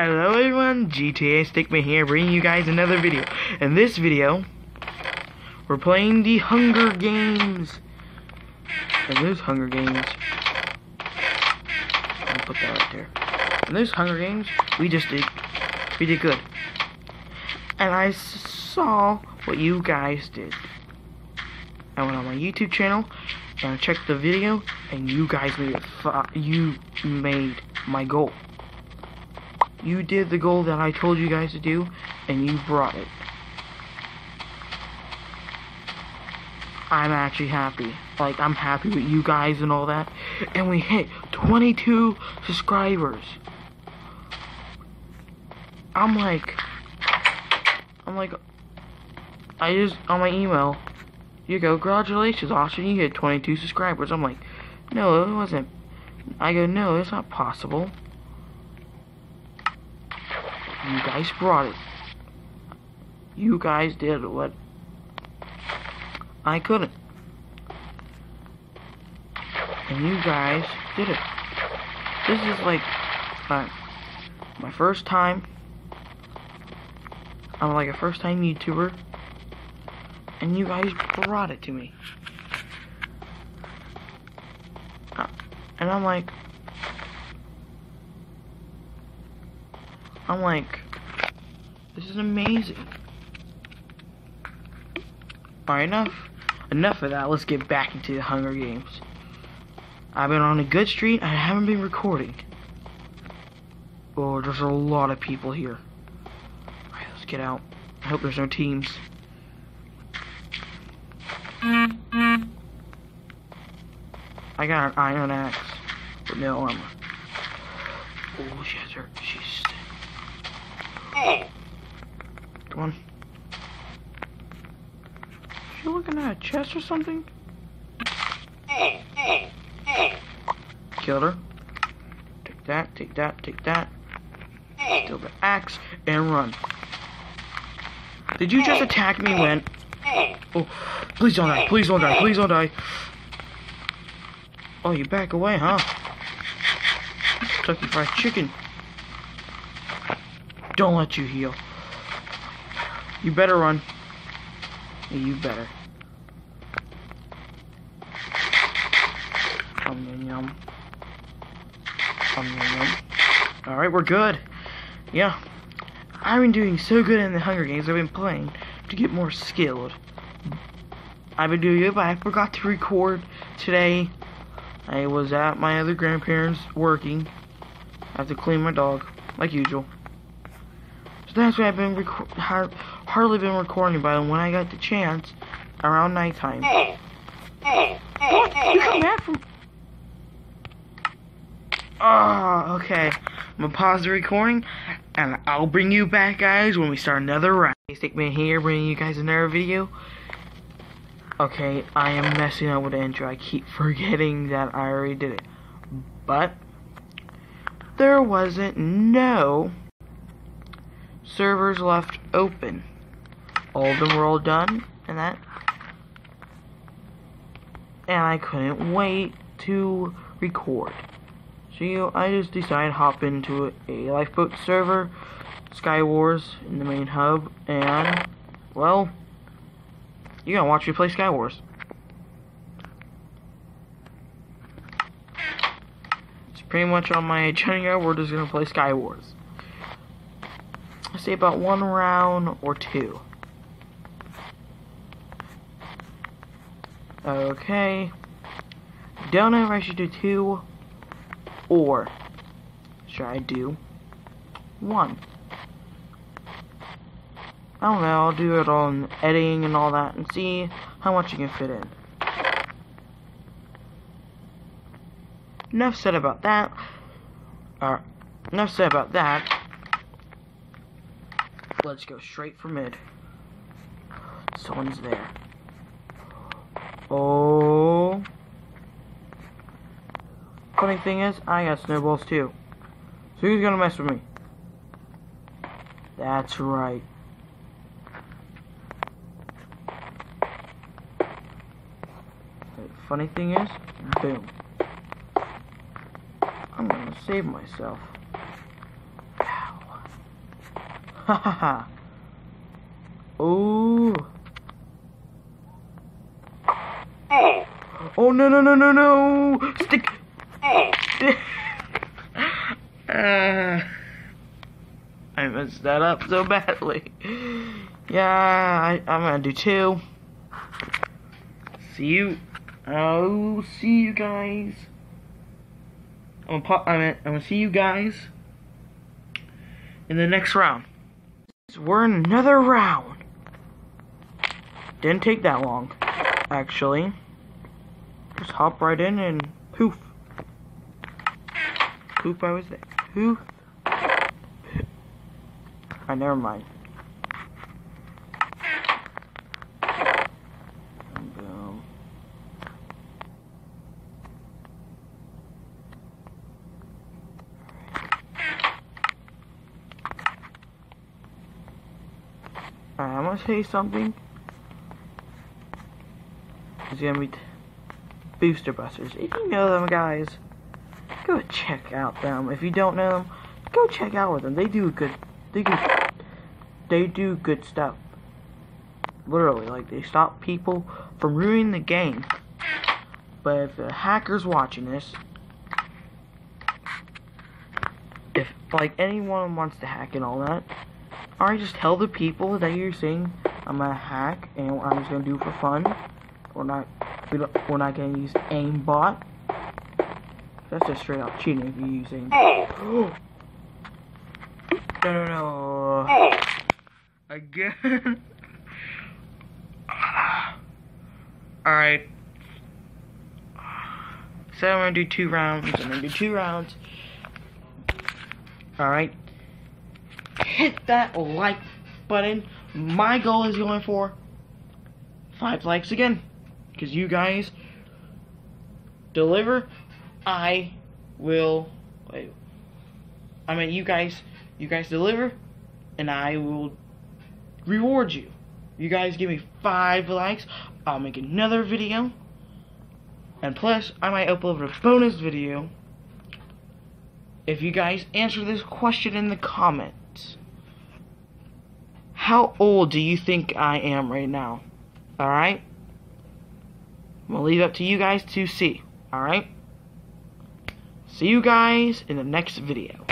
Hello everyone, GTA Stickman here, bringing you guys another video. In this video, we're playing the Hunger Games. And those Hunger Games, I'll put that right there. In those Hunger Games, we just did, we did good. And I saw what you guys did. I went on my YouTube channel, and I checked the video, and you guys made you made my goal. You did the goal that I told you guys to do, and you brought it. I'm actually happy. Like, I'm happy with you guys and all that. And we hit 22 subscribers. I'm like, I'm like, I just, on my email, you go, congratulations, Austin, you hit 22 subscribers. I'm like, no, it wasn't. I go, no, it's not possible. You guys brought it. You guys did what I couldn't. And you guys did it. This is like my, my first time. I'm like a first time YouTuber. And you guys brought it to me. Uh, and I'm like, I'm like, this is amazing. Alright, enough. Enough of that. Let's get back into the Hunger Games. I've been on a good street. I haven't been recording. Oh, there's a lot of people here. Alright, let's get out. I hope there's no teams. I got an iron axe with no armor. Oh, she Come on. She looking at a chest or something? Killed her. Take that, take that, take that. Steal the axe and run. Did you just attack me when... Oh, please don't die, please don't die, please don't die. Oh, you back away, huh? Kentucky Fried Chicken. Don't let you heal. You better run. You better. Um, yum. Um, yum, yum. Alright, we're good. Yeah. I've been doing so good in the Hunger Games I've been playing to get more skilled. I've been doing it, but I forgot to record today. I was at my other grandparents working. I have to clean my dog, like usual. That's why I've been hard hardly been recording, but when I got the chance, around nighttime. What? You come back from... Oh, okay. I'm gonna pause the recording, and I'll bring you back, guys, when we start another round. Stickman here, bringing you guys another video. Okay, I am messing up with the intro. I keep forgetting that I already did it. But, there wasn't no servers left open. All of them were all done, and that. And I couldn't wait to record. So you know, I just decided to hop into a lifeboat server, Skywars in the main hub, and well, you gotta watch me play Skywars. It's pretty much on my agenda. We're just gonna play Skywars. Say about one round or two. Okay. Don't know if I should do two or should I do one? I don't know, I'll do it on editing and all that and see how much you can fit in. Enough said about that. Uh, enough said about that. Let's go straight for mid. Someone's there. Oh. Funny thing is, I got snowballs too. So who's gonna mess with me? That's right. Funny thing is, boom. I'm gonna save myself. Ha ha ha. Oh. Oh no no no no no! Stick. uh, I messed that up so badly. Yeah, I, I'm gonna do two. See you. Oh, see you guys. I'm gonna pop. I mean, I'm gonna see you guys in the next round. We're in another round. Didn't take that long, actually. Just hop right in and poof. Poof, I was there. Poof. I never mind. Boom. Alright, I'm gonna you something. It's gonna be Booster Busters. If you know them guys, go check out them. If you don't know them, go check out with them. They do good. They do. They do good stuff. Literally, like they stop people from ruining the game. But if a hacker's watching this, if like anyone wants to hack and all that, alright, just tell the people that you're saying I'm gonna hack and what I'm just gonna do for fun. We're not we we're not gonna use aimbot. That's just straight up cheating if you're using. Oh. no, no, no. Oh. Again. Alright. So I'm gonna do two rounds. I'm gonna do two rounds. Alright. Hit that like button. My goal is going for five likes again. Because you guys deliver, I will. Wait. I mean, you guys, you guys deliver, and I will reward you. You guys give me five likes, I'll make another video. And plus, I might upload a bonus video if you guys answer this question in the comments. How old do you think I am right now? Alright? I'm gonna leave it up to you guys to see. Alright? See you guys in the next video.